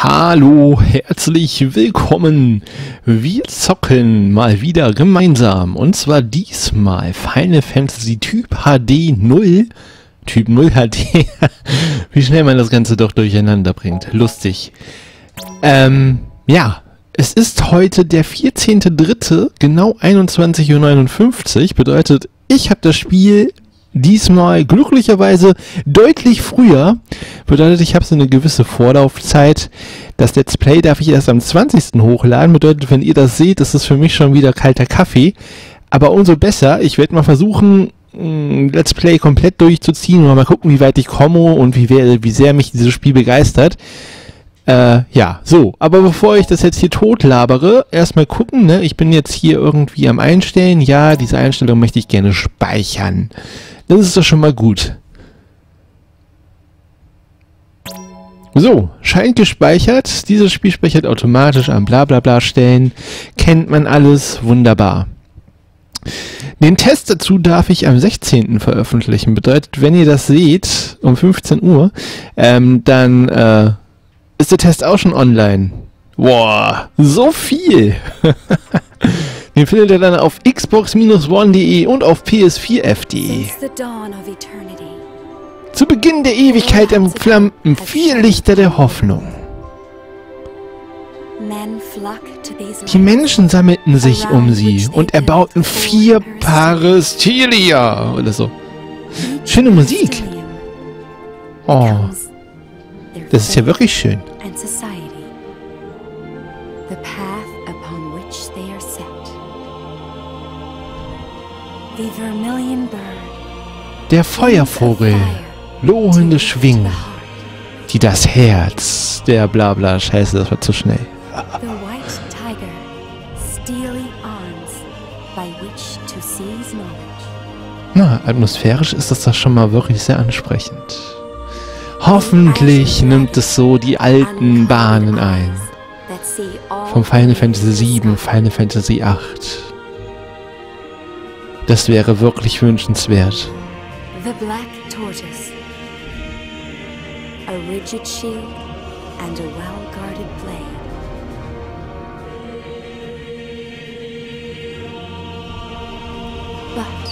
Hallo, herzlich willkommen. Wir zocken mal wieder gemeinsam. Und zwar diesmal Final Fantasy Typ HD 0. Typ 0 HD. Wie schnell man das Ganze doch durcheinander bringt. Lustig. Ähm, ja. Es ist heute der 14.3., genau 21.59 Uhr. Bedeutet, ich habe das Spiel Diesmal glücklicherweise deutlich früher. Bedeutet, ich habe so eine gewisse Vorlaufzeit. Das Let's Play darf ich erst am 20. hochladen. Bedeutet, wenn ihr das seht, ist es für mich schon wieder kalter Kaffee. Aber umso besser. Ich werde mal versuchen, Let's Play komplett durchzuziehen und mal gucken, wie weit ich komme und wie, wie sehr mich dieses Spiel begeistert. Äh, ja, so. Aber bevor ich das jetzt hier totlabere, erstmal gucken, ne? Ich bin jetzt hier irgendwie am Einstellen. Ja, diese Einstellung möchte ich gerne speichern. Das ist doch schon mal gut. So, scheint gespeichert. Dieses Spiel speichert automatisch an Blablabla Stellen. Kennt man alles. Wunderbar. Den Test dazu darf ich am 16. veröffentlichen. Bedeutet, wenn ihr das seht, um 15 Uhr, ähm, dann äh, ist der Test auch schon online. Boah, so viel! Den findet ihr dann auf xbox-one.de und auf ps4f.de. Zu Beginn der Ewigkeit entflammten vier Lichter der Hoffnung. Die Menschen sammelten sich um sie und erbauten vier Paare Stilia oder so. Schöne Musik. Oh, das ist ja wirklich schön. Der Feuervogel, lohende Schwingen, die das Herz, der Blabla, scheiße, das war zu schnell. Na, atmosphärisch ist das doch schon mal wirklich sehr ansprechend. Hoffentlich nimmt es so die alten Bahnen ein. Vom Final Fantasy 7, Final Fantasy 8. Das wäre wirklich wünschenswert. The Black Tortoise. A rigid shield and a well-guarded blade. But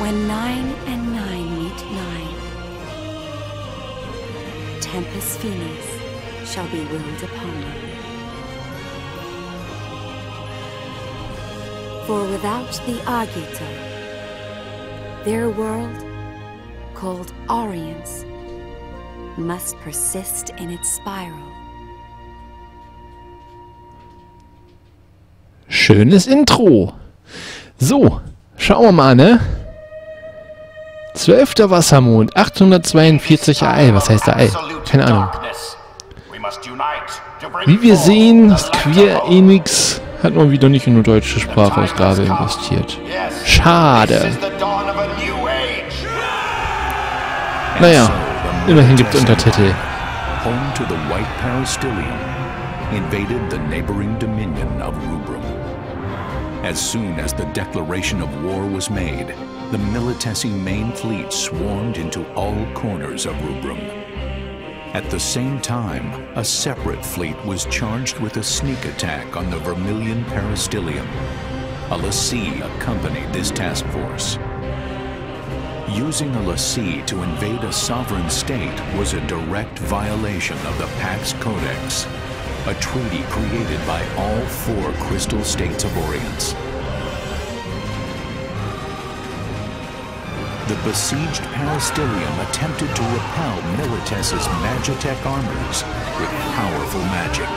when nine and nine meet nine, Tempest Phoenix shall be willed upon them. For without the Agita, their world, called Orients, must persist in its spiral. Schönes Intro. So, schauen wir mal, ne? Zwölfter Wassermond, 842 Ei. Was heißt da Ei? Keine Ahnung. Wie wir sehen, Square Enix hat man wieder nicht in eine deutsche Sprachausgabe investiert. Schade. Naja, immerhin gibt es Untertitel. Home to the White Peristylium invaded the neighboring dominion of Rubrum. As soon as the declaration of war was made, the Militesi main fleet swarmed into all corners of Rubrum. At the same time, a separate fleet was charged with a sneak attack on the Vermilion Peristylium. A l'Cie accompanied this task force. Using a l'Cie to invade a sovereign state was a direct violation of the Pax Codex, a treaty created by all four crystal states of Orients. The besieged Peristylium attempted to repel Milites's Magitech armors with powerful magic.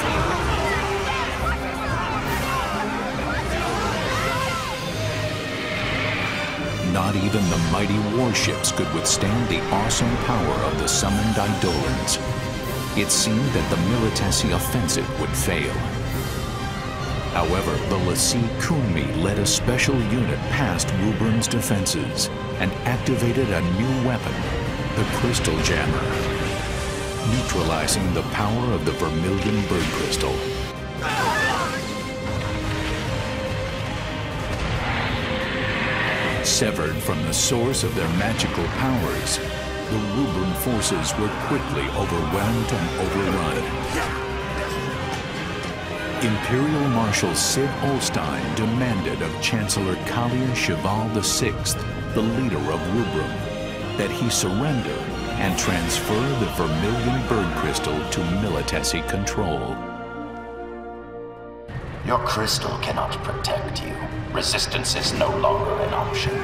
Not even the mighty warships could withstand the awesome power of the summoned Eidolons. It seemed that the Militesi offensive would fail. However, the l'Cie Kunmi led a special unit past Rubrum's defenses and activated a new weapon, the Crystal Jammer, neutralizing the power of the Vermilion Bird Crystal. Severed from the source of their magical powers, the Rubrum forces were quickly overwhelmed and overrun. Imperial Marshal Sid Olstein demanded of Chancellor Kalia Cheval VI, the leader of Rubrum, that he surrender and transfer the Vermilion Bird Crystal to Militesi control. Your crystal cannot protect you. Resistance is no longer an option. You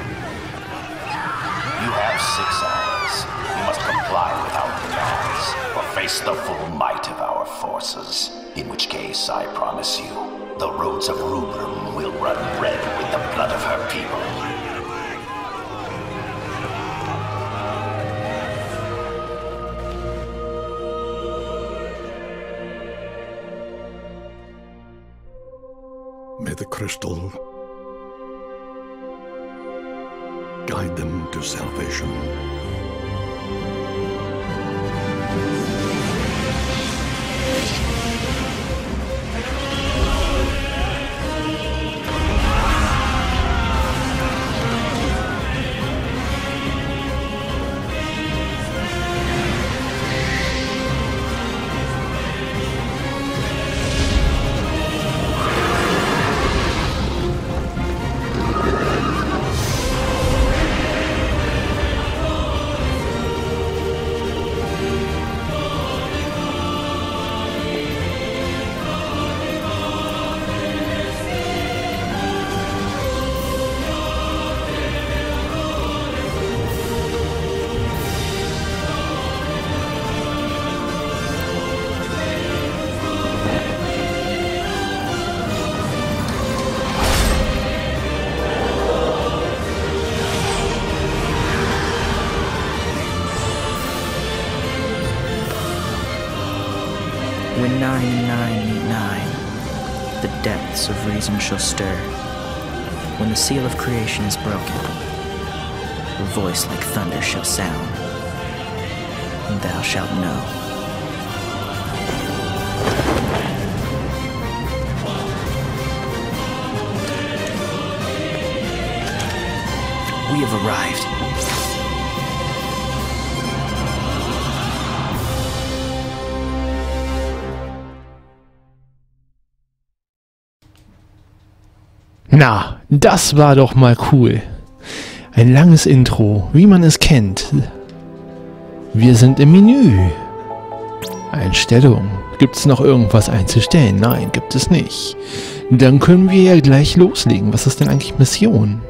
have six hours. You must comply with our demands, or face the full might of our forces. In which case, I promise you, the roads of Rubrum will run red with the blood of her people. Crystal guide them to salvation. Shall stir. When the seal of creation is broken, a voice like thunder shall sound, and thou shalt know. We have arrived. Na, das war doch mal cool. Ein langes Intro, wie man es kennt. Wir sind im Menü. Einstellung. Gibt es noch irgendwas einzustellen? Nein, gibt es nicht. Dann können wir ja gleich loslegen. Was ist denn eigentlich Mission?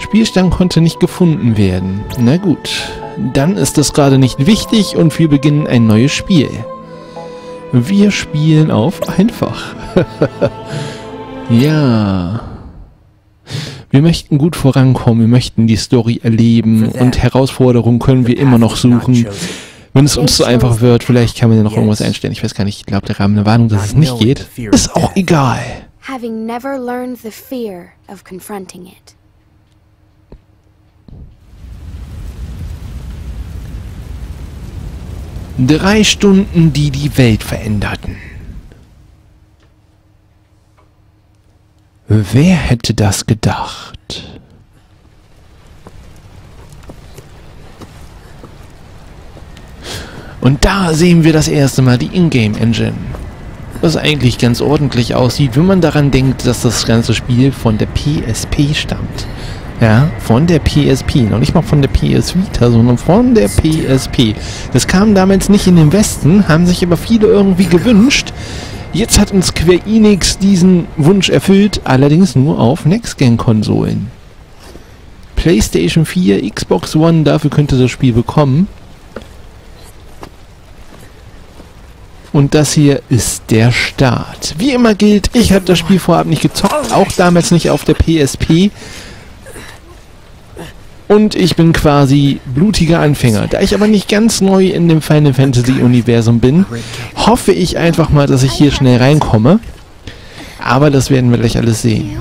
Spielstand konnte nicht gefunden werden. Na gut, dann ist das gerade nicht wichtig und wir beginnen ein neues Spiel. Wir spielen auf einfach. ja. Wir möchten gut vorankommen, wir möchten die Story erleben und Herausforderungen können wir immer noch suchen. Wenn es uns so einfach wird, vielleicht kann man ja noch irgendwas einstellen. Ich weiß gar nicht, ich glaube, der Rahmen eine Warnung, dass es nicht geht. Ist auch egal. having never learned the fear of confronting it. Drei Stunden, die die Welt veränderten. Wer hätte das gedacht? Und da sehen wir das erste Mal die Ingame Engine. Was eigentlich ganz ordentlich aussieht, wenn man daran denkt, dass das ganze Spiel von der PSP stammt. Ja, von der PSP. Noch nicht mal von der PS Vita, sondern von der PSP. Das kam damals nicht in den Westen, haben sich aber viele irgendwie gewünscht. Jetzt hat uns Square Enix diesen Wunsch erfüllt, allerdings nur auf Next-Gen-Konsolen. PlayStation 4, Xbox One, dafür könnte das Spiel bekommen. Und das hier ist der Start. Wie immer gilt, ich habe das Spiel vorab nicht gezockt, auch damals nicht auf der PSP. Und ich bin quasi blutiger Anfänger. Da ich aber nicht ganz neu in dem Final Fantasy Universum bin, hoffe ich einfach mal, dass ich hier schnell reinkomme. Aber das werden wir gleich alles sehen.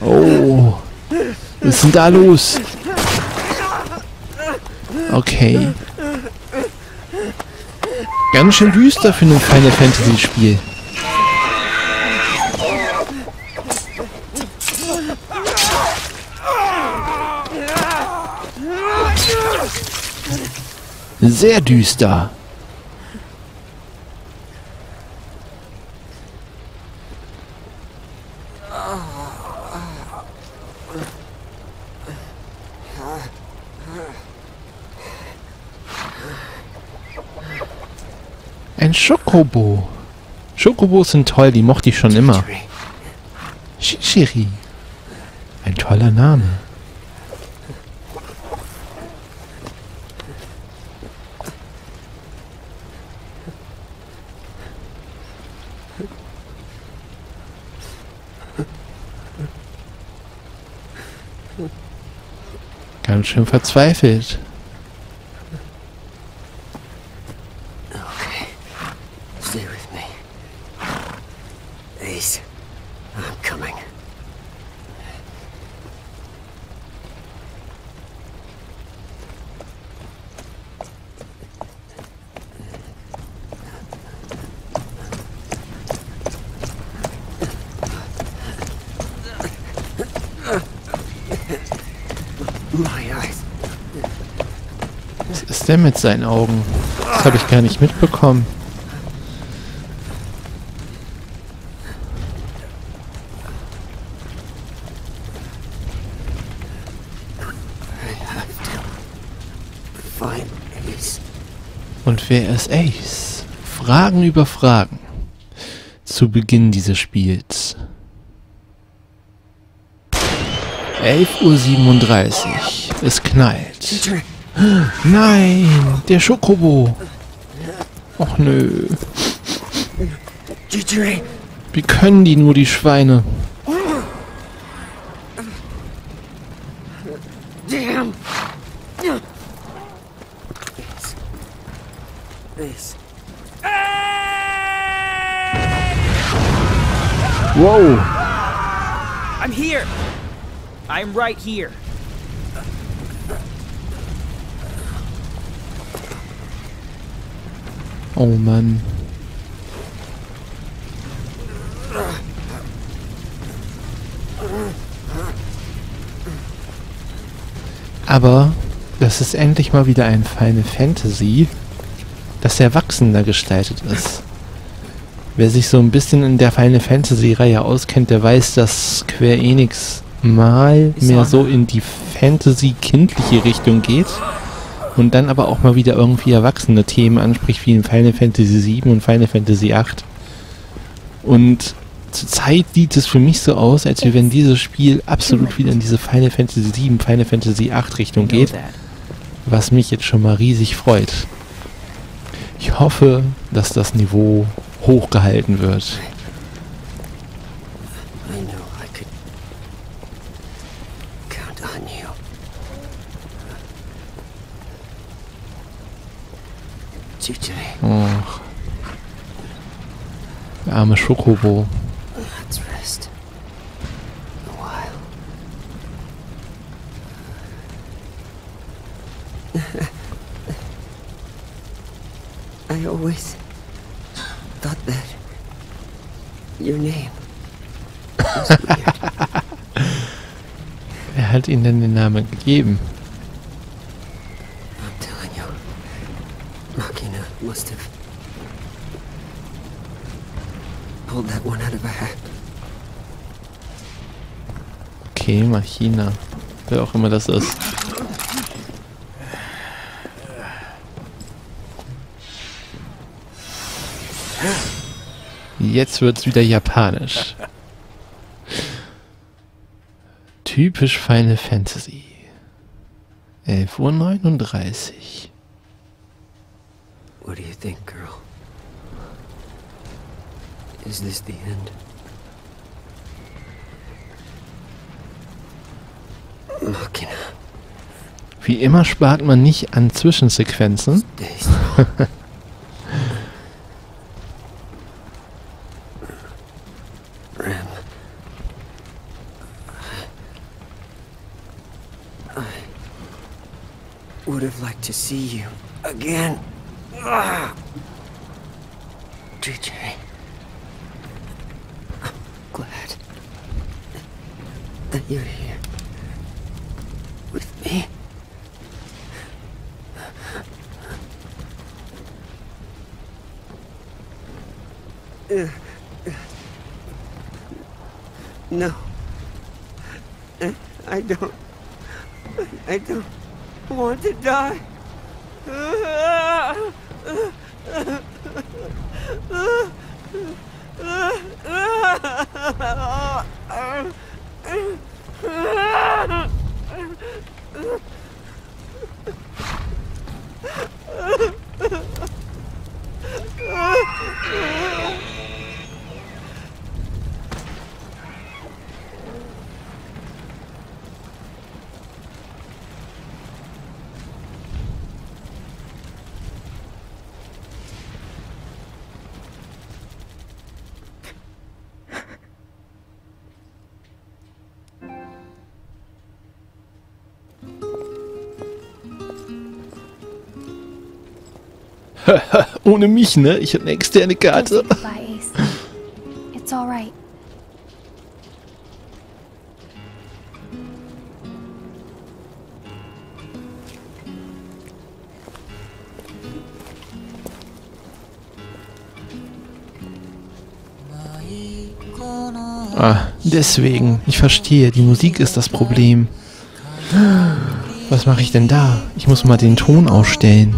Oh. Was ist denn da los? Okay. Ganz schön düster für ein Final Fantasy Spiel. Sehr düster. Ein Schokobo. Schokobos sind toll, die mochte ich schon immer. Shishiri. Ein toller Name. Ganz schön verzweifelt. Okay. Stay with me. Ace, I'm coming. My eyes. Was ist denn mit seinen Augen? Das habe ich gar nicht mitbekommen. Und wer ist Ace? Fragen über Fragen. Zu Beginn dieses Spiels. 11.37 Uhr. Es knallt. Nein, der Schokobo. Och nö. Wie können die nur, die Schweine? Wow. I'm here. I'm right here. Oh Mann. Aber das ist endlich mal wieder ein Final Fantasy, das erwachsener gestaltet ist. Wer sich so ein bisschen in der Final Fantasy Reihe auskennt, der weiß, dass Square Enix mal mehr so in die Fantasy-kindliche Richtung geht und dann aber auch mal wieder irgendwie erwachsene Themen anspricht, wie in Final Fantasy VII und Final Fantasy VIII. Und zurzeit sieht es für mich so aus, als wenn dieses Spiel absolut wieder in diese Final Fantasy VII, Final Fantasy VIII Richtung geht, was mich jetzt schon mal riesig freut. Ich hoffe, dass das Niveau hochgehalten wird. I knew I could count on you. Och. Der arme Schokobo. I always thought that your name was weird. Wer hat ihnen denn den Namen gegeben? I'm telling you, Machina must have pulled that one out of a hat. Okay, Machina. Wer auch immer das ist. Jetzt wird's wieder japanisch. Typisch Final Fantasy. 11.39 Uhr. What do you think, girl? Is this the end? Machina, Wie immer spart man nicht an Zwischensequenzen. would have liked to see you again. Ah! JJ. I'm glad that you're here I don't want to die. Ohne mich, ne? Ich habe eine externe Karte. Goodbye, Ace. It's all right. Ah, deswegen. Ich verstehe. Die Musik ist das Problem. Was mache ich denn da? Ich muss mal den Ton ausstellen.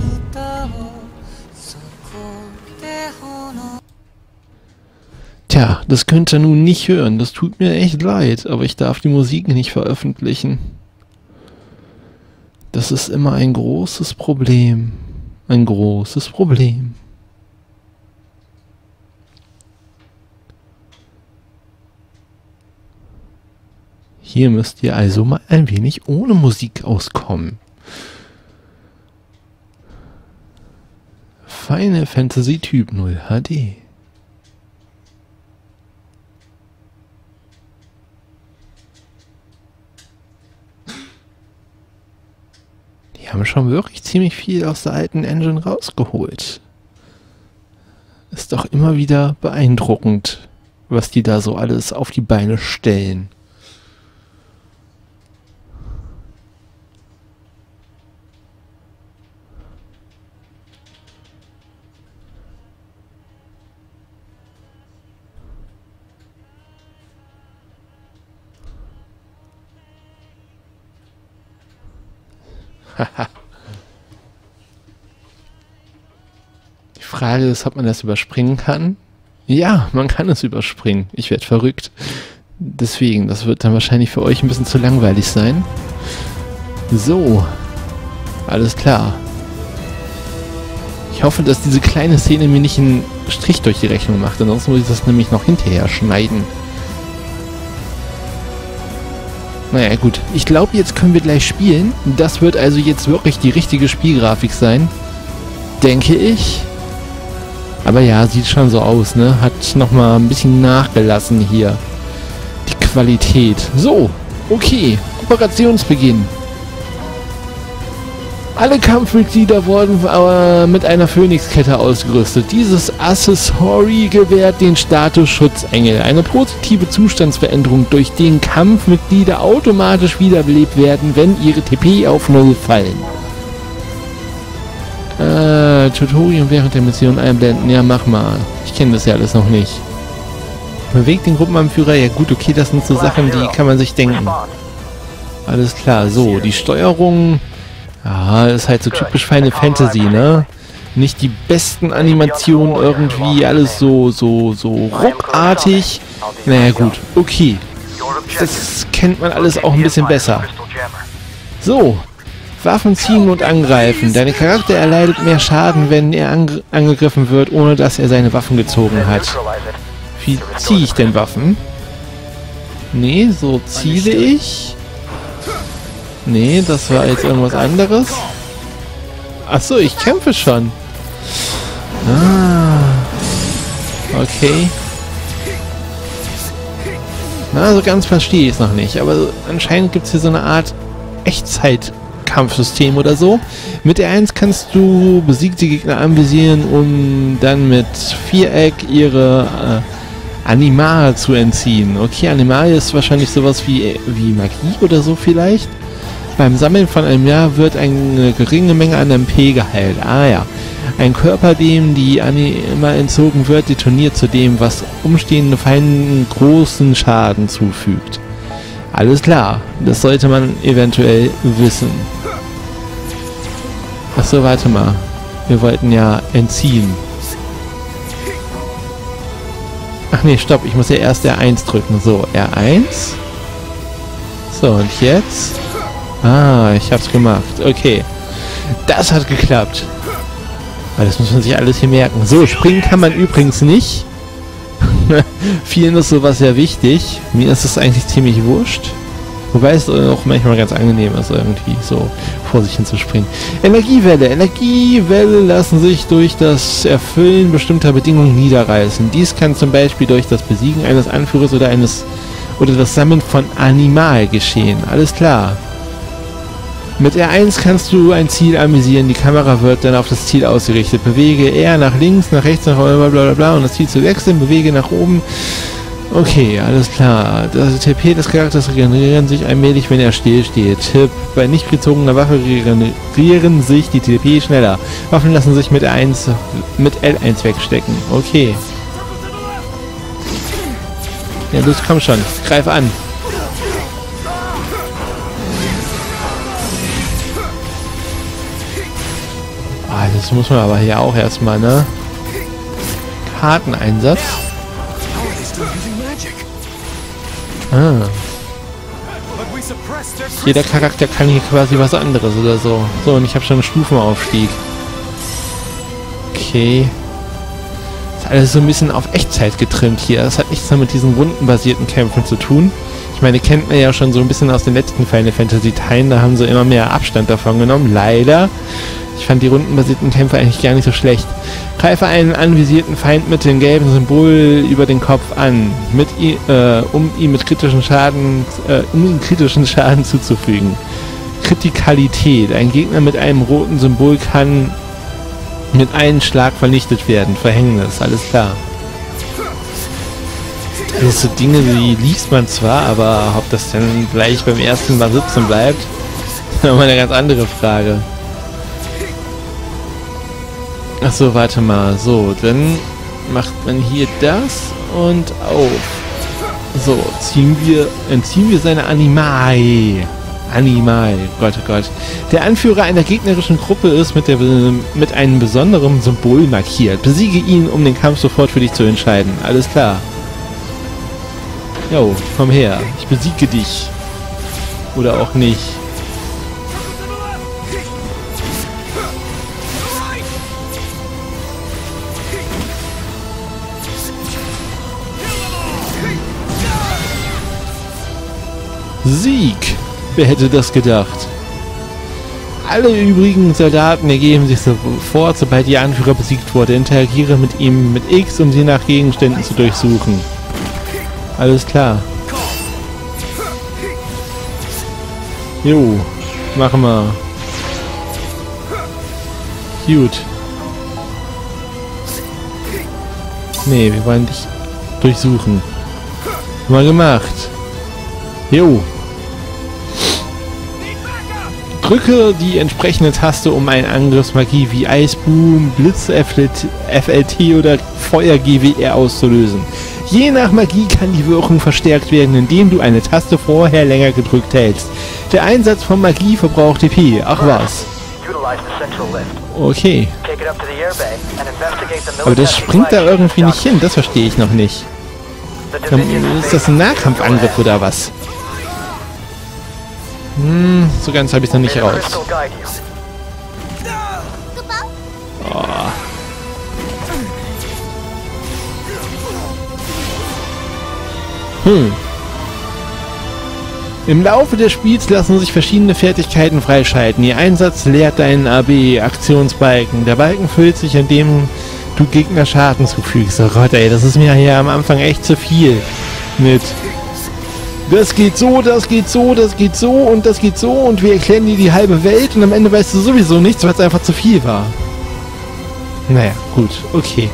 Tja, das könnt ihr nun nicht hören. Das tut mir echt leid, aber ich darf die Musik nicht veröffentlichen. Das ist immer ein großes Problem. Ein großes Problem. Hier müsst ihr also mal ein wenig ohne Musik auskommen. Final Fantasy Typ 0 HD. Haben schon wirklich ziemlich viel aus der alten Engine rausgeholt. Ist doch immer wieder beeindruckend, was die da so alles auf die Beine stellen. Die Frage ist, ob man das überspringen kann. Ja, man kann es überspringen. Ich werde verrückt. Deswegen, das wird dann wahrscheinlich für euch ein bisschen zu langweilig sein. So. Alles klar. Ich hoffe, dass diese kleine Szene mir nicht einen Strich durch die Rechnung macht. Ansonsten muss ich das nämlich noch hinterher schneiden. Naja, gut. Ich glaube, jetzt können wir gleich spielen. Das wird also jetzt wirklich die richtige Spielgrafik sein. Denke ich. Aber ja, sieht schon so aus, ne? Hat nochmal ein bisschen nachgelassen hier. Die Qualität. So, okay. Operationsbeginn. Alle Kampfmitglieder wurden äh, mit einer Phönixkette ausgerüstet. Dieses Accessory gewährt den Status Schutzengel. Eine positive Zustandsveränderung, durch den Kampfmitglieder automatisch wiederbelebt werden, wenn ihre TP auf Null fallen. Äh, Tutorium während der Mission einblenden. Ja, mach mal. Ich kenne das ja alles noch nicht. Bewegt den Gruppenanführer. Ja gut, okay, das sind so Sachen, die kann man sich denken. Alles klar. So, die Steuerung... Ja, ist halt so typisch Final Fantasy, ne? Nicht die besten Animationen irgendwie, alles so, so, so ruckartig. Naja gut, okay. Das kennt man alles auch ein bisschen besser. So, Waffen ziehen und angreifen. Deine Charakter erleidet mehr Schaden, wenn er ange angegriffen wird, ohne dass er seine Waffen gezogen hat. Wie ziehe ich denn Waffen? Nee, so ziele ich. Nee, das war jetzt irgendwas anderes. Achso, ich kämpfe schon. Ah. Okay. Na, so ganz verstehe ich es noch nicht. Aber anscheinend gibt es hier so eine Art Echtzeit Kampfsystem oder so. Mit R1 kannst du besiegte Gegner anvisieren, um dann mit Viereck ihre äh, Animal zu entziehen. Okay, Animal ist wahrscheinlich sowas wie, wie Magie oder so vielleicht. Beim Sammeln von einem Jahr wird eine geringe Menge an MP geheilt. Ah ja. Ein Körper, dem die Anima entzogen wird, detoniert zu dem, was umstehende Feinden großen Schaden zufügt. Alles klar, das sollte man eventuell wissen. Achso, warte mal. Wir wollten ja entziehen. Ach nee, stopp, ich muss ja erst R1 drücken. So, R1. So, und jetzt? Ah, ich hab's gemacht. Okay. Das hat geklappt. Weil das muss man sich alles hier merken. So, springen kann man übrigens nicht. Vielen ist sowas sehr wichtig. Mir ist es eigentlich ziemlich wurscht. Wobei es auch manchmal ganz angenehm ist, irgendwie so vor sich hinzuspringen. Energiewelle. Energiewelle lassen sich durch das Erfüllen bestimmter Bedingungen niederreißen. Dies kann zum Beispiel durch das Besiegen eines Anführers oder eines oder das Sammeln von Animal geschehen. Alles klar. Mit R1 kannst du ein Ziel amüsieren, die Kamera wird dann auf das Ziel ausgerichtet. Bewege R nach links, nach rechts, nach bla bla bla, und das Ziel zu wechseln, bewege nach oben. Okay, alles klar. Das TP des Charakters regenerieren sich allmählich, wenn er stillsteht. Tipp, bei nicht gezogener Waffe regenerieren sich die TP schneller. Waffen lassen sich mit R1 mit L1 wegstecken. Okay. Ja, los, komm schon. Greif an. Ah, das muss man aber hier auch erstmal, ne? Karteneinsatz. Ah. Jeder Charakter kann hier quasi was anderes oder so. So, und ich habe schon einen Stufenaufstieg. Okay. Ist alles so ein bisschen auf Echtzeit getrimmt hier. Das hat nichts mehr mit diesen rundenbasierten Kämpfen zu tun. Ich meine, kennt man ja schon so ein bisschen aus den letzten Final Fantasy Teilen. Da haben sie immer mehr Abstand davon genommen. Leider. Ich fand die rundenbasierten Kämpfe eigentlich gar nicht so schlecht. Greife einen anvisierten Feind mit dem gelben Symbol über den Kopf an, mit, äh, um ihm mit kritischen Schaden, äh, um ihm kritischen Schaden zuzufügen. Kritikalität. Ein Gegner mit einem roten Symbol kann mit einem Schlag vernichtet werden. Verhängnis, alles klar. Das sind so Dinge, die liest man zwar, aber ob das dann gleich beim ersten Mal sitzen bleibt, ist nochmal eine ganz andere Frage. Achso, warte mal. So, dann macht man hier das und auf. So, ziehen wir, entziehen wir seine Animal. Animal, Gott, oh Gott. Der Anführer einer gegnerischen Gruppe ist mit, der, mit einem besonderen Symbol markiert. Besiege ihn, um den Kampf sofort für dich zu entscheiden. Alles klar. Jo, komm her. Ich besiege dich. Oder auch nicht. Sieg! Wer hätte das gedacht? Alle übrigen Soldaten ergeben sich sofort, sobald ihr Anführer besiegt wurde. Interagiere mit ihm mit X, um sie nach Gegenständen zu durchsuchen. Alles klar. Jo, machen wir. Gut. Nee, wir wollen dich durchsuchen. Mal gemacht. Jo. Drücke die entsprechende Taste, um eine Angriffsmagie wie Eisboom, Blitz FLT oder Feuer GWR auszulösen. Je nach Magie kann die Wirkung verstärkt werden, indem du eine Taste vorher länger gedrückt hältst. Der Einsatz von Magie verbraucht TP. Ach was. Okay. Aber das springt da irgendwie nicht hin, das verstehe ich noch nicht. Ist das ein Nahkampfangriff oder was? Hm, so ganz habe ich noch nicht raus. Oh. Hm. Im Laufe des Spiels lassen sich verschiedene Fertigkeiten freischalten. Ihr Einsatz leert deinen AB-Aktionsbalken. Der Balken füllt sich, indem du Gegner Schaden zufügst. Oh Gott, ey, das ist mir hier am Anfang echt zu viel. Mit das geht so, das geht so, das geht so und das geht so und wir erklären dir die halbe Welt und am Ende weißt du sowieso nichts, weil es einfach zu viel war. Naja, gut, okay.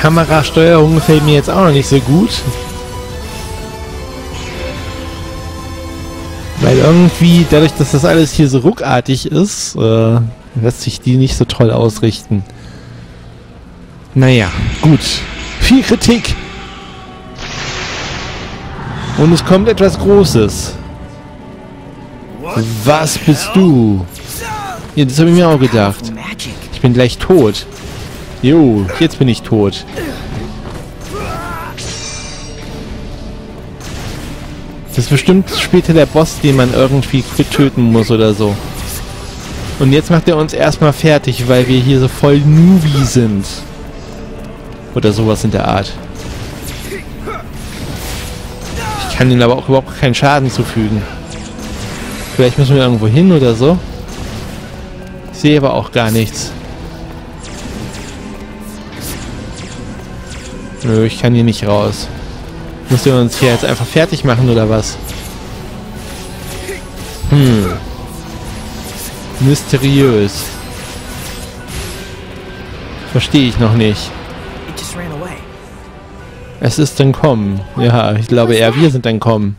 Kamerasteuerung gefällt mir jetzt auch noch nicht so gut. Weil irgendwie, dadurch, dass das alles hier so ruckartig ist, äh, lässt sich die nicht so toll ausrichten. Naja, gut. Viel Kritik. Und es kommt etwas Großes. Was bist du? Ja, das habe ich mir auch gedacht. Ich bin gleich tot. Jo, jetzt bin ich tot. Das ist bestimmt später der Boss, den man irgendwie töten muss oder so. Und jetzt macht er uns erstmal fertig, weil wir hier so voll Newbie sind. Oder sowas in der Art. Ich kann ihnen aber auch überhaupt keinen Schaden zufügen. Vielleicht müssen wir irgendwo hin oder so. Ich sehe aber auch gar nichts. Nö, ich kann hier nicht raus. Müssen wir uns hier jetzt einfach fertig machen oder was? Hm. Mysteriös. Verstehe ich noch nicht. Es ist entkommen. Ja, ich glaube eher wir sind entkommen.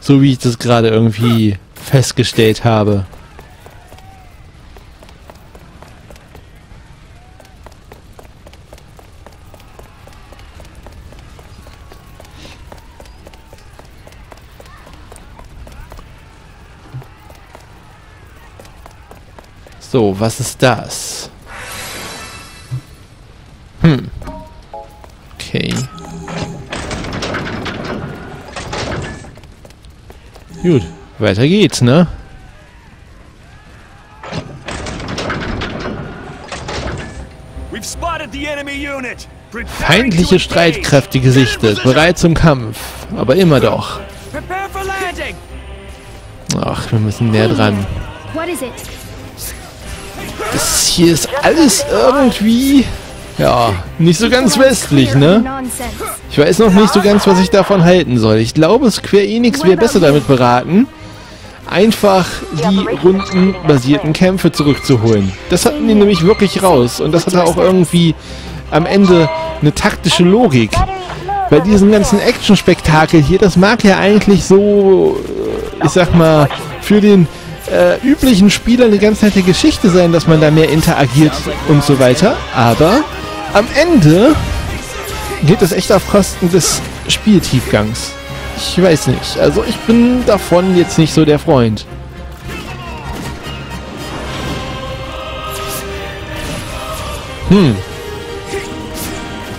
So wie ich das gerade irgendwie festgestellt habe. So, was ist das? Hm. Okay. Gut, weiter geht's, ne? We've spotted the enemy unit. Preparing Feindliche Streitkräfte gesichtet, bereit zum Kampf. Aber immer doch. Ach, wir müssen näher dran. Is it? Das hier ist alles irgendwie... Ja, nicht so ganz westlich, ne? Ich weiß noch nicht so ganz, was ich davon halten soll. Ich glaube, Square Enix wäre besser damit beraten, einfach die rundenbasierten Kämpfe zurückzuholen. Das hatten die nämlich wirklich raus. Und das hatte auch irgendwie am Ende eine taktische Logik. Bei diesem ganzen Action-Spektakel hier, das mag ja eigentlich so, äh, ich sag mal, für den äh, üblichen Spieler eine ganz nette Geschichte sein, dass man da mehr interagiert und so weiter. Aber am Ende geht es echt auf Kosten des Spieltiefgangs. Ich weiß nicht. Also ich bin davon jetzt nicht so der Freund. Hm.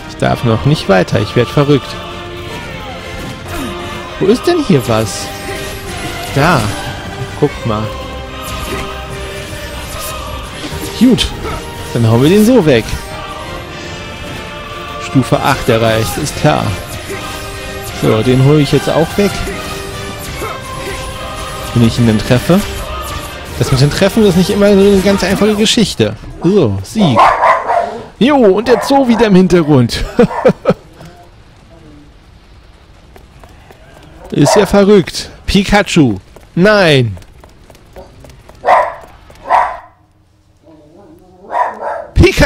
Ich darf noch nicht weiter. Ich werde verrückt. Wo ist denn hier was? Da. Guck mal. Gut. Dann hauen wir den so weg. Stufe 8 erreicht, ist klar. So, den hole ich jetzt auch weg. Wenn ich ihn dann treffe. Das mit den Treffen ist nicht immer so eine ganz einfache Geschichte. So, Sieg. Jo, und der Zoo wieder im Hintergrund. ist ja verrückt. Pikachu. Nein.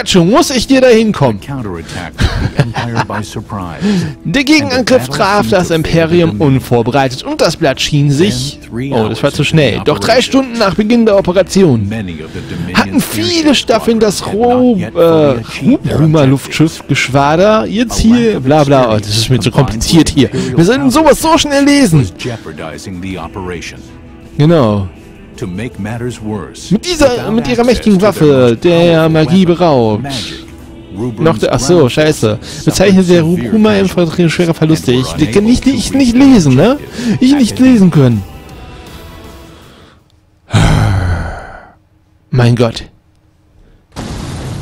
Pikachu, muss ich dir da hinkommen? Counterattack took the Empire by surprise. Der Gegenangriff traf das Imperium unvorbereitet und das Blatt schien sich... Oh, das war zu schnell. Doch drei Stunden nach Beginn der Operation hatten viele Staffeln das Ro äh, Luftschiff-Geschwader. Ihr Ziel, bla bla. Oh, das ist mir zu kompliziert hier. Wir sollten sowas so schnell lesen. Genau. To make matters worse, Mit dieser, mit ihrer mächtigen Waffe, der Magie beraubt. Noch der, ach so, scheiße. Bezeichnet der casualties Infanterie schwere Verluste. Ich kann nicht, ich nicht lesen, ne? Ich nicht lesen können. Mein Gott.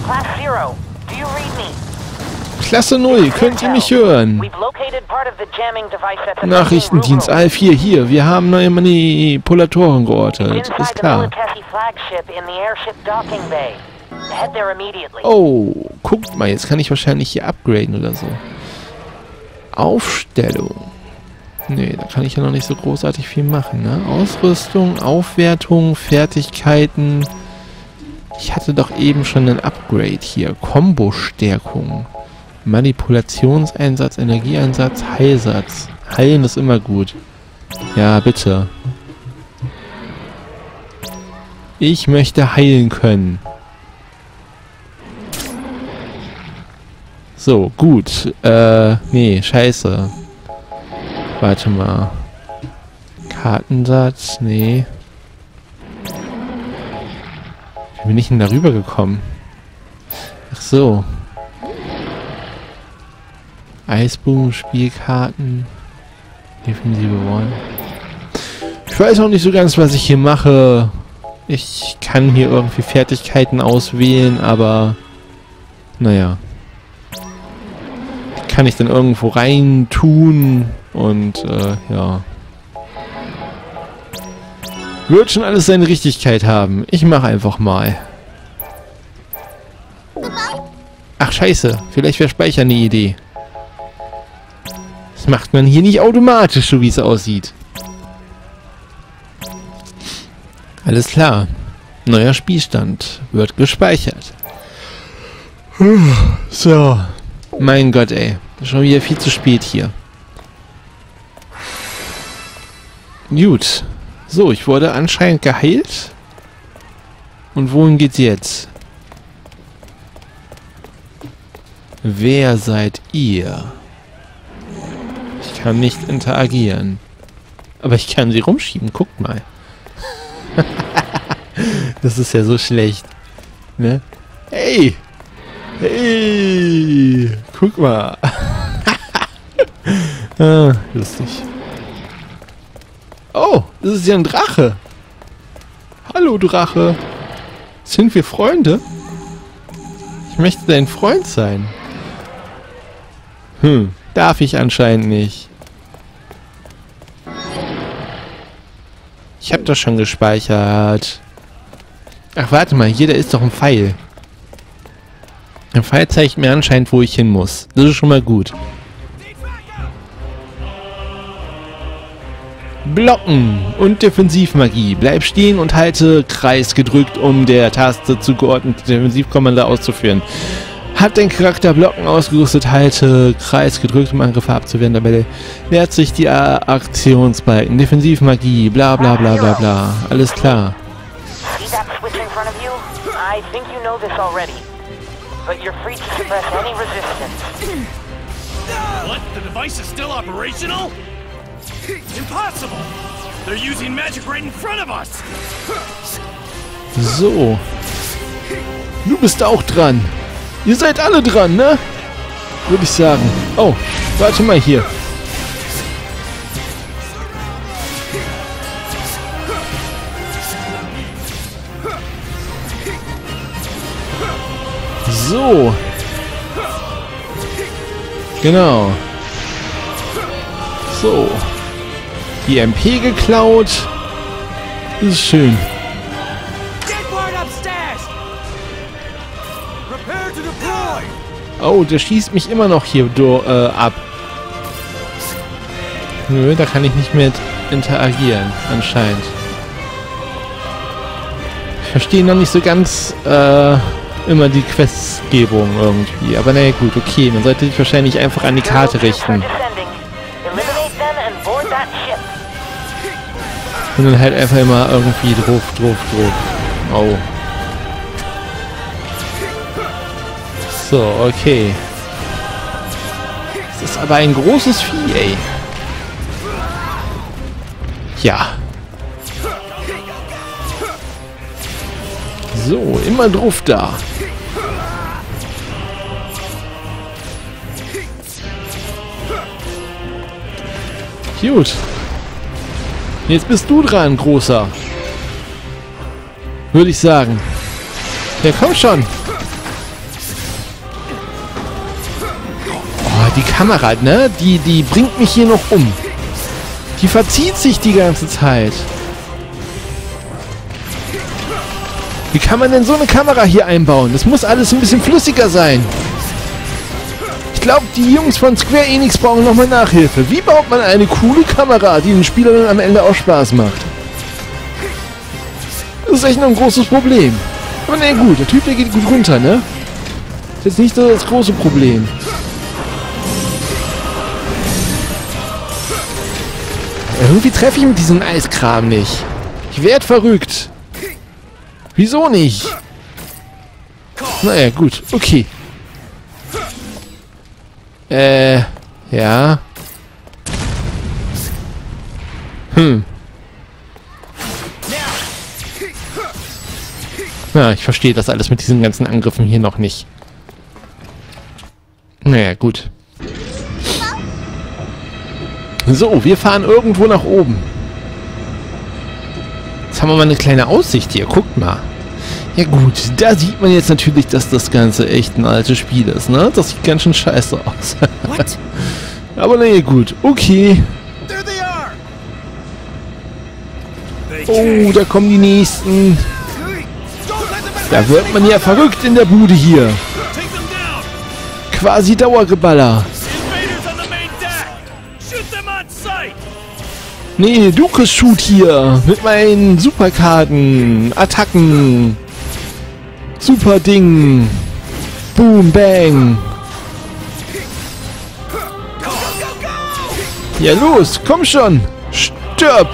Class Zero, Klasse 0, könnt ihr mich hören? Nachrichtendienst AL4 hier. Wir haben neue Manipulatoren geortet. Ist klar. Oh, guckt mal, jetzt kann ich wahrscheinlich hier upgraden oder so. Aufstellung. Nee, da kann ich ja noch nicht so großartig viel machen, ne? Ausrüstung, Aufwertung, Fertigkeiten. Ich hatte doch eben schon ein Upgrade hier. Kombo-Stärkung. Manipulationseinsatz, Energieeinsatz, Heilsatz. Heilen ist immer gut. Ja, bitte. Ich möchte heilen können. So, gut. Äh, nee, scheiße. Warte mal. Kartensatz, nee. Wie bin ich denn darüber gekommen? Ach so. Eisboom, Spielkarten. Defensive One. Ich weiß auch nicht so ganz, was ich hier mache. Ich kann hier irgendwie Fertigkeiten auswählen, aber... Naja. Kann ich dann irgendwo rein tun und, äh, ja. Wird schon alles seine Richtigkeit haben. Ich mache einfach mal. Ach, scheiße. Vielleicht wäre Speichern eine Idee. Das macht man hier nicht automatisch, so wie es aussieht. Alles klar. Neuer Spielstand. Wird gespeichert. So. Mein Gott, ey. Schon wieder viel zu spät hier. Gut. So, ich wurde anscheinend geheilt. Und wohin geht's jetzt? Wer seid ihr? Kann nicht interagieren. Aber ich kann sie rumschieben. Guckt mal. das ist ja so schlecht. Ne? Hey! Hey! Guck mal. ah, lustig. Oh, das ist ja ein Drache. Hallo, Drache. Sind wir Freunde? Ich möchte dein Freund sein. Hm, darf ich anscheinend nicht. Ich habe das schon gespeichert. Ach, warte mal, hier, da ist doch ein Pfeil. Ein Pfeil zeigt mir anscheinend, wo ich hin muss. Das ist schon mal gut. Blocken und Defensivmagie. Bleib stehen und halte Kreis gedrückt, um der Taste zugeordnete Defensivkommando auszuführen. Hat dein Charakter Blocken ausgerüstet, halte Kreis gedrückt, um Angriffe abzuwehren. Dabei nähert sich die Aktionsbalken. Defensivmagie, bla bla bla bla bla. Alles klar. See that switch in front of you? I think you know this already. But you're free to suppress any resistance. What? The device is still operational? Impossible! They're using magic right in front of us! So. Du bist auch dran. Ihr seid alle dran, ne? Würde ich sagen. Oh, warte mal hier. So. Genau. So. Die MP geklaut. Das ist schön. Oh, der schießt mich immer noch hier do, äh, ab. Nö, da kann ich nicht mehr interagieren, anscheinend. Ich verstehe noch nicht so ganz äh, immer die Questgebung irgendwie. Aber naja gut, okay, man sollte sich wahrscheinlich einfach an die Karte richten. Und dann halt einfach immer irgendwie drauf, drauf, drauf. Oh. So, okay. Das ist aber ein großes Vieh, ey. Ja. So, immer drauf da. Gut. Jetzt bist du dran, Großer. Würde ich sagen. Ja, komm schon. Kamera, ne? Die, die bringt mich hier noch um. Die verzieht sich die ganze Zeit. Wie kann man denn so eine Kamera hier einbauen? Das muss alles ein bisschen flüssiger sein. Ich glaube, die Jungs von Square Enix brauchen nochmal Nachhilfe. Wie baut man eine coole Kamera, die den Spielern am Ende auch Spaß macht? Das ist echt noch ein großes Problem. Aber ne, gut, der Typ, der geht gut runter, ne? Das ist jetzt nicht so das große Problem. Irgendwie treffe ich mit diesem Eiskram nicht. Ich werd verrückt. Wieso nicht? Naja, gut. Okay. Äh, ja. Hm. Ja, ich verstehe das alles mit diesen ganzen Angriffen hier noch nicht. Naja, gut. So, wir fahren irgendwo nach oben. Jetzt haben wir mal eine kleine Aussicht hier. Guckt mal. Ja gut, da sieht man jetzt natürlich, dass das Ganze echt ein altes Spiel ist, ne? Das sieht ganz schön scheiße aus. Aber naja, gut. Okay. Oh, da kommen die Nächsten. Da wird man ja verrückt in der Bude hier. Quasi Dauergeballer. Nee, du kriegst Shoot hier. Mit meinen Superkarten. Attacken. Super Ding. Boom, bang. Ja, los, komm schon. Stirb.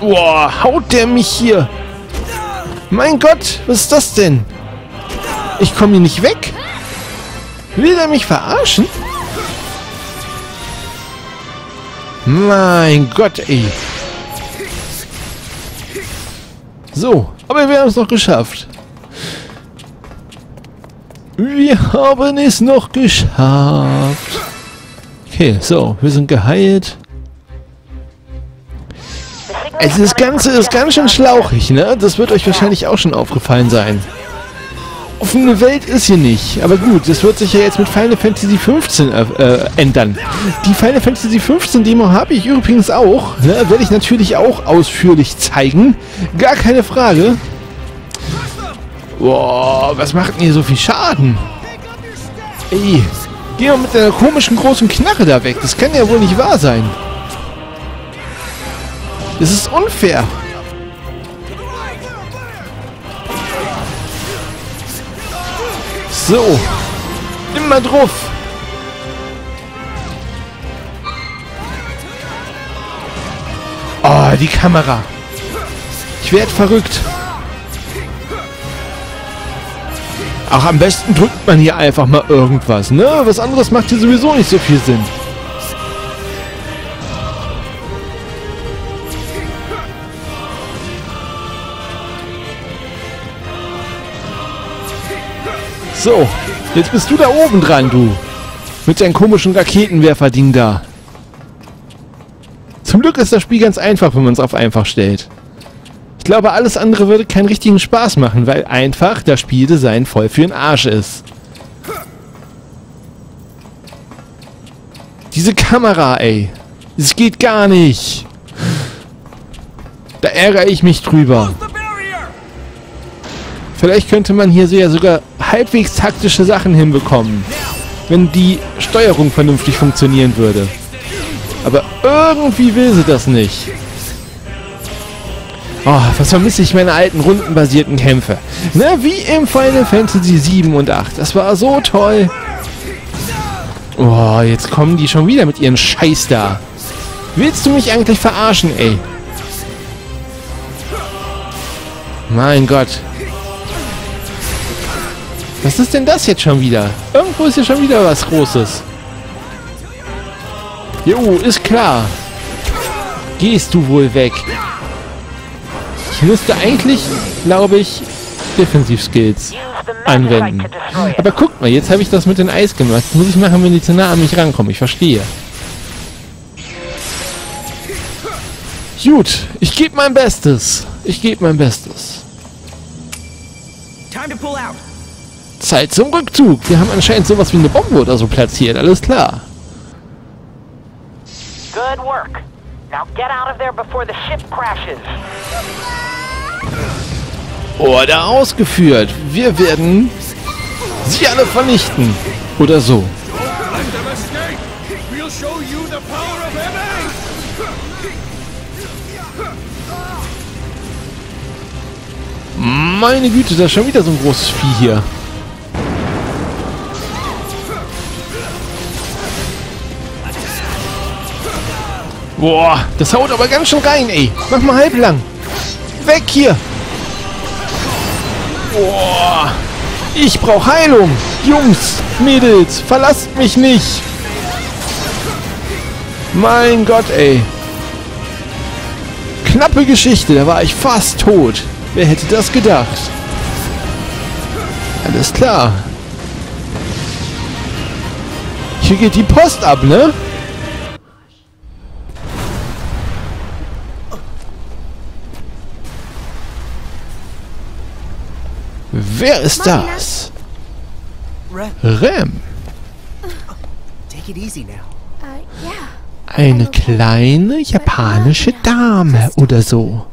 Boah, haut der mich hier. Mein Gott, was ist das denn? Ich komme hier nicht weg. Will er mich verarschen? Mein Gott, ey. So, aber wir haben es noch geschafft. Wir haben es noch geschafft. Okay, so, wir sind geheilt. Also das Ganze ist ganz schön schlauchig, ne? Das wird euch wahrscheinlich auch schon aufgefallen sein. Offene Welt ist hier nicht. Aber gut, das wird sich ja jetzt mit Final Fantasy 15 äh, äh, ändern. Die Final Fantasy 15 Demo habe ich übrigens auch. Ne? Werde ich natürlich auch ausführlich zeigen. Gar keine Frage. Boah, was macht denn hier so viel Schaden? Ey, geh mal mit deiner komischen großen Knarre da weg. Das kann ja wohl nicht wahr sein. Das ist unfair. So. Immer drauf. Oh, die Kamera. Ich werde verrückt. Ach, am besten drückt man hier einfach mal irgendwas, ne? Was anderes macht hier sowieso nicht so viel Sinn. So, jetzt bist du da oben dran, du. Mit deinem komischen Raketenwerfer-Ding da. Zum Glück ist das Spiel ganz einfach, wenn man es auf einfach stellt. Ich glaube, alles andere würde keinen richtigen Spaß machen, weil einfach das Spieldesign voll für den Arsch ist. Diese Kamera, ey. Es geht gar nicht. Da ärgere ich mich drüber. Vielleicht könnte man hier ja sogar halbwegs taktische Sachen hinbekommen, wenn die Steuerung vernünftig funktionieren würde. Aber irgendwie will sie das nicht. Oh, was vermisse ich meine alten rundenbasierten Kämpfe. Na, wie im Final Fantasy 7 und 8. Das war so toll. Oh, jetzt kommen die schon wieder mit ihren Scheiß da. Willst du mich eigentlich verarschen, ey? Mein Gott. Was ist denn das jetzt schon wieder? Irgendwo ist hier schon wieder was Großes. Jo, ist klar. Gehst du wohl weg. Ich müsste eigentlich, glaube ich, Defensiv-Skills anwenden. Aber guck mal, jetzt habe ich das mit dem Eis gemacht. Das muss ich machen, wenn die zu nah an mich rankommen. Ich verstehe. Gut, ich gebe mein Bestes. Ich gebe mein Bestes. Zeit zum Rückzug. Wir haben anscheinend sowas wie eine Bombe oder so platziert. Alles klar. Good work. Now get out of there before the ship crashes. Order ausgeführt. Wir werden sie alle vernichten. Oder so. Meine Güte, da ist schon wieder so ein großes Vieh hier. Boah, das haut aber ganz schön rein, ey. Mach mal halblang. Weg hier. Boah. Ich brauche Heilung. Jungs, Mädels, verlasst mich nicht. Mein Gott, ey. Knappe Geschichte, da war ich fast tot. Wer hätte das gedacht? Alles klar. Hier geht die Post ab, ne? Wer ist das? Rem, yeah. Eine kleine japanische Dame oder so.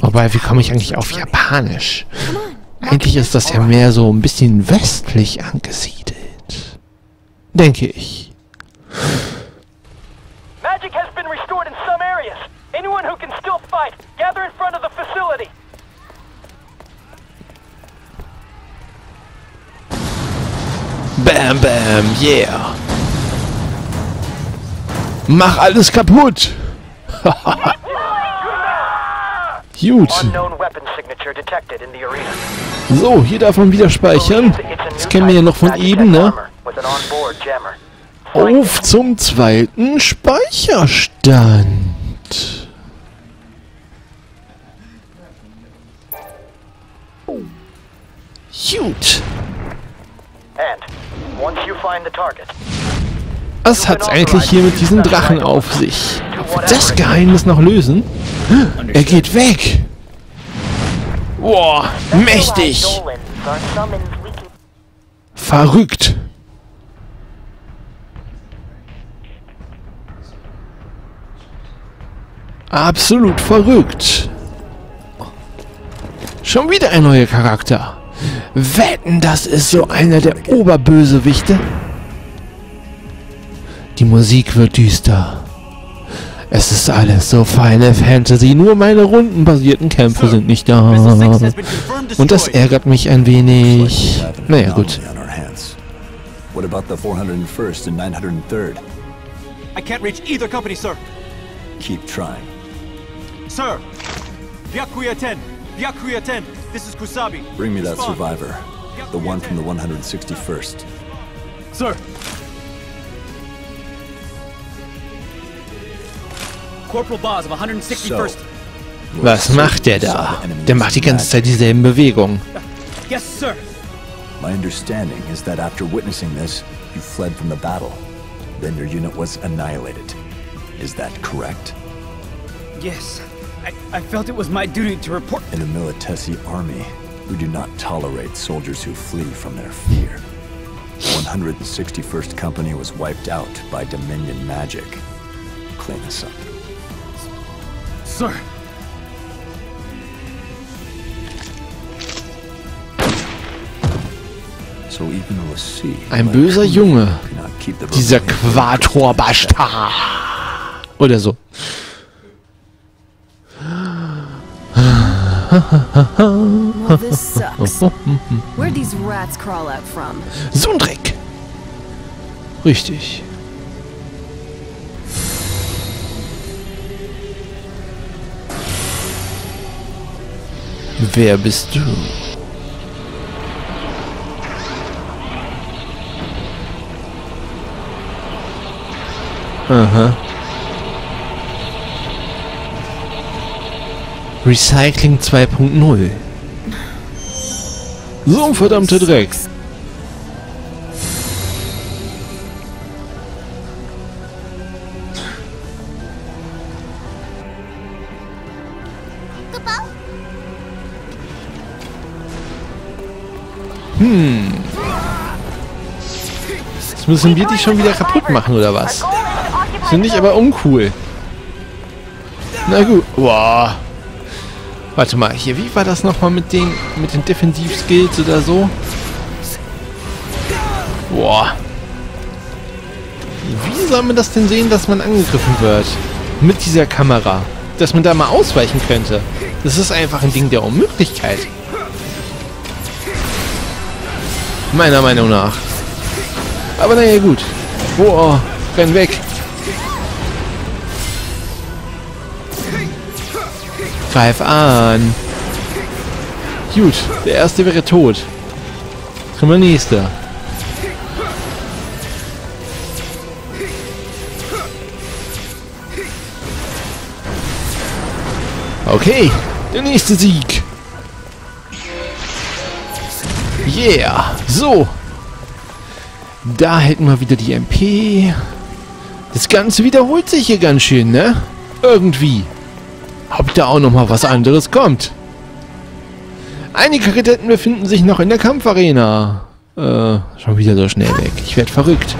Wobei, wie komme ich eigentlich auf. Japanisch? Eigentlich ist das ja mehr so ein bisschen westlich angesiedelt. Denke ich. Bam, bam, yeah. Mach alles kaputt. Gut. So, hier darf man wieder speichern. Das kennen wir ja noch von eben, ne? Auf zum zweiten Speicherstand. Gut. Was hat's eigentlich hier mit diesen Drachen auf sich? Das Geheimnis noch lösen? Er geht weg. Boah, mächtig. Verrückt. Absolut verrückt. Schon wieder ein neuer Charakter. Wetten, das ist so einer der Oberbösewichte? Die Musik wird düster. Es ist alles so Final Fantasy, nur meine rundenbasierten Kämpfe sind nicht da. Und das ärgert mich ein wenig. Naja, gut. What about the 401st and 903rd? I can't reach either company, sir. Keep trying. Sir! Byakuya 10! Byakuya 10! This is Kusabi. Bring me that Respond. survivor. The one from the 161st. Sir! Corporal Boz of 161st. Was macht der da? Der macht die ganze Zeit dieselben Bewegungen. Yes, sir! My understanding is that after witnessing this, you fled from the battle. Then your unit was annihilated. Is that correct? Yes. I, I felt it was my duty to report. In the Militesi army, we do not tolerate soldiers who flee from their fear. 161st Company was wiped out by Dominion magic. Clean us up. Sir! So even Lassie, Ein like böser you, Junge. cannot keep the Dieser rebellion Quator Bastard. Oder so. Well, this sucks. Where'd these rats crawl out from? So ein Dreck. Richtig. Wer bist du? Aha. Recycling 2.0. So ein verdammter Dreck. Hm. Jetzt müssen wir die schon wieder kaputt machen, oder was? Finde ich aber uncool. Na gut. Boah. Warte mal, hier, wie war das nochmal mit den, mit den Defensivskills oder so? Boah. Wie soll man das denn sehen, dass man angegriffen wird? Mit dieser Kamera. Dass man da mal ausweichen könnte. Das ist einfach ein Ding der Unmöglichkeit. Meiner Meinung nach. Aber naja, gut. Boah, renn weg. Greif an. Gut, der erste wäre tot. Kommen wir nächster. Okay, der nächste Sieg. Yeah, so. Da hätten wir wieder die MP. Das Ganze wiederholt sich hier ganz schön, ne? Irgendwie. Ob da auch noch mal was anderes kommt. Einige Kadetten befinden sich noch in der Kampfarena. Äh, schon wieder so schnell weg. Ich werde verrückt.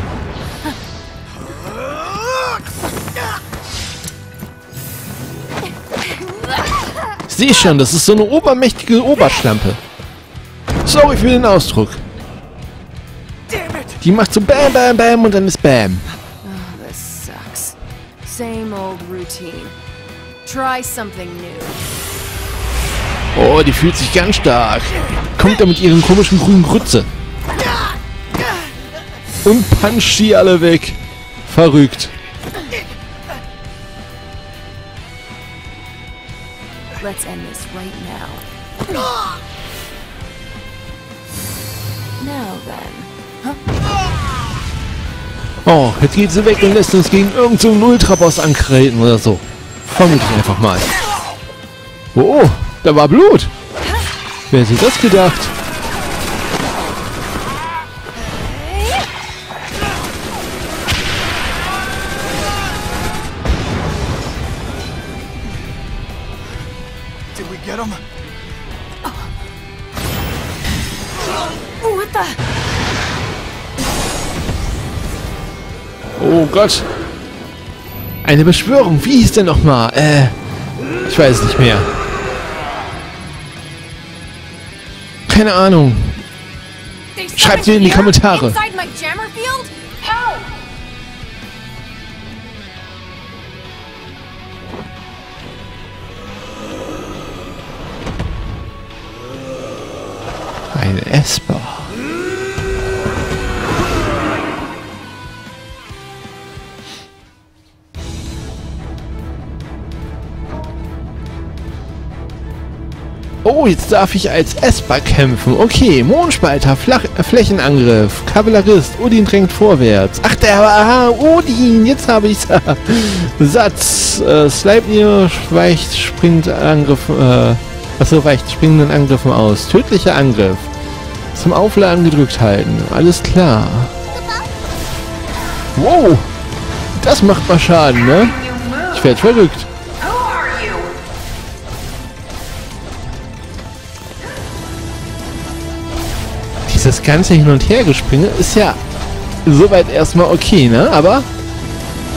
Sieh schon, das ist so eine obermächtige Oberschlampe. Sorry für den Ausdruck. Die macht so Bam, Bam, Bam und dann ist Bam. Oh, this sucks. Same old routine. Try something new. Oh, die fühlt sich ganz stark. Kommt da mit ihren komischen grünen Grütze. Und puncht sie alle weg. Verrückt. Let's end this right now. Now then. Oh, jetzt geht sie weg und lässt uns gegen irgendeinen so Ultraboss ankreten oder so. Vermute ich einfach mal. Oh, oh, da war Blut. Wer hätte das gedacht? Did we get him? What the? Oh Gott. Eine Beschwörung. Wie hieß der nochmal? Äh, ich weiß es nicht mehr. Keine Ahnung. Schreibt mir in die? Kommentare. Oh, jetzt darf ich als Esper kämpfen. Okay, Mondspalter, Flach äh, Flächenangriff, Kavallerist, Odin drängt vorwärts. Ach, der war, aha, Odin, jetzt habe ich's. Satz, äh, Sleipnir weicht, springt Angriff, äh, achso, weicht springenden Angriffen aus. Tödlicher Angriff. Zum Aufladen gedrückt halten. Alles klar. Wow, das macht mal Schaden, ne? Ich werd verrückt. Dieses ganze Hin- und Hergespringe ist ja soweit erstmal okay, ne? Aber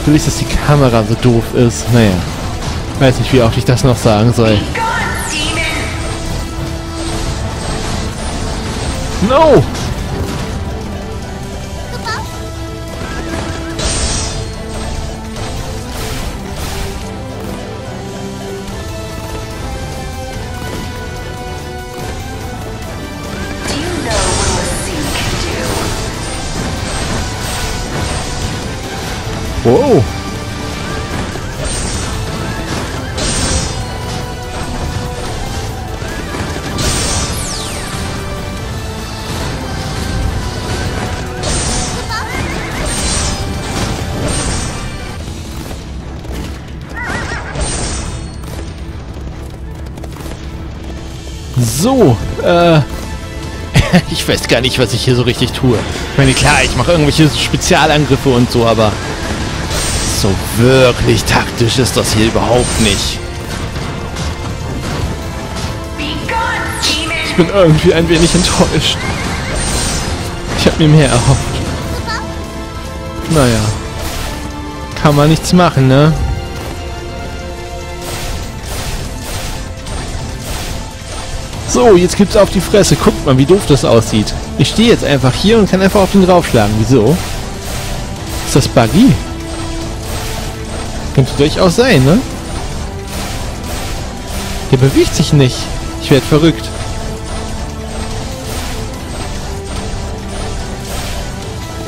natürlich, dass die Kamera so doof ist. Naja. Weiß nicht, wie oft ich das noch sagen soll. No! So, äh... ich weiß gar nicht, was ich hier so richtig tue. Ich meine, klar, ich mache irgendwelche Spezialangriffe und so, aber... So wirklich taktisch ist das hier überhaupt nicht. Ich bin irgendwie ein wenig enttäuscht. Ich habe mir mehr erhofft. Naja. Kann man nichts machen, ne? So, jetzt gibt's auf die Fresse. Guckt mal, wie doof das aussieht. Ich stehe jetzt einfach hier und kann einfach auf den draufschlagen. Wieso? Ist das buggy? Könnte durchaus sein, ne? Der bewegt sich nicht. Ich werde verrückt.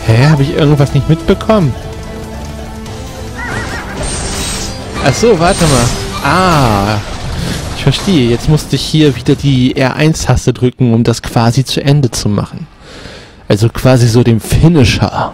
Hä, habe ich irgendwas nicht mitbekommen? Ach so, warte mal. Ah, ich verstehe. Jetzt musste ich hier wieder die R1-Taste drücken, um das quasi zu Ende zu machen. Also quasi so den Finisher.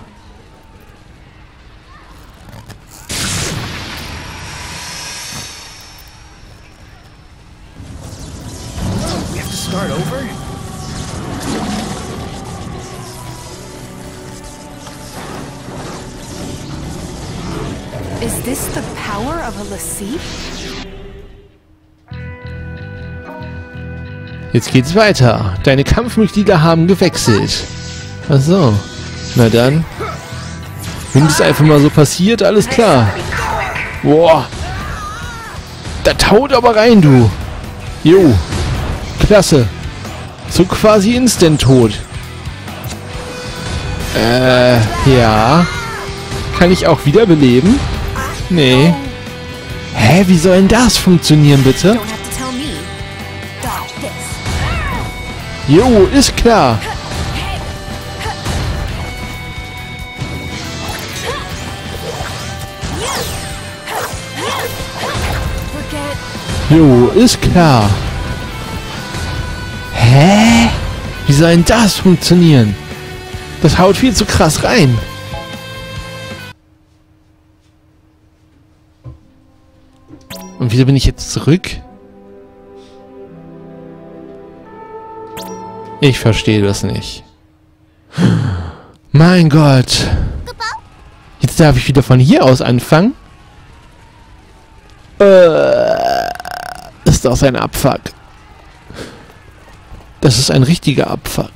Is this the power of a Lassie? Jetzt geht's weiter. Deine Kampfmitglieder haben gewechselt. Ach so. Na dann. Wenn das einfach mal so passiert, alles klar. Boah. Da taut aber rein, du. Jo. Klasse. So quasi Instant-Tot. Äh, ja. Kann ich auch wiederbeleben? Nee. Hä, wie soll denn das funktionieren, bitte? Jo, ist klar. Jo, ist klar. Hä? Wie soll denn das funktionieren? Das haut viel zu krass rein. Und wieso bin ich jetzt zurück? Ich verstehe das nicht. Mein Gott. Jetzt darf ich wieder von hier aus anfangen? Äh, ist das ein Abfuck. Das ist ein richtiger Abfuck.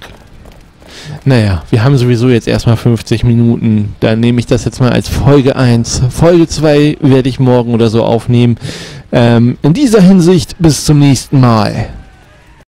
Naja, wir haben sowieso jetzt erstmal 50 Minuten. Dann nehme ich das jetzt mal als Folge 1. Folge 2 werde ich morgen oder so aufnehmen. Ähm, in dieser Hinsicht bis zum nächsten Mal.